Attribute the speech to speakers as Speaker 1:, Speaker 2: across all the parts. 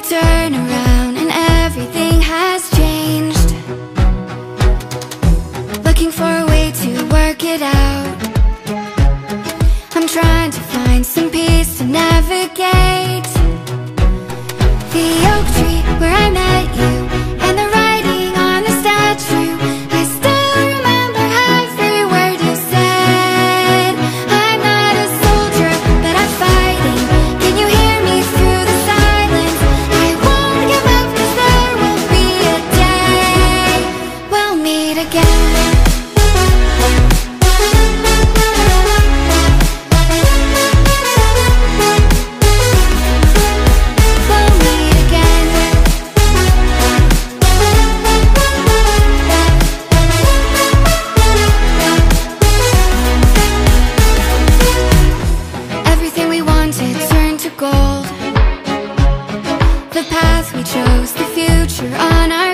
Speaker 1: turn around and everything has changed. Looking for a way to work it out. I'm trying to find some peace to navigate. We chose the future on our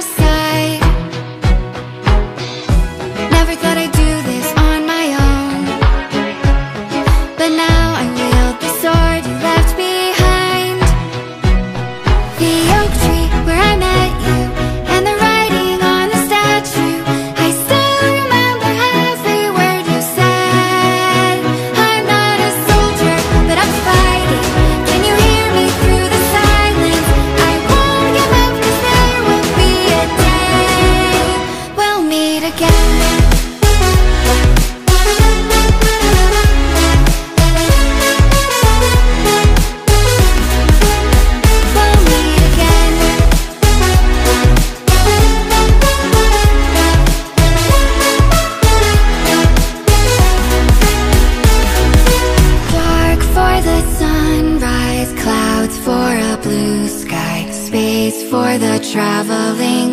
Speaker 1: for the traveling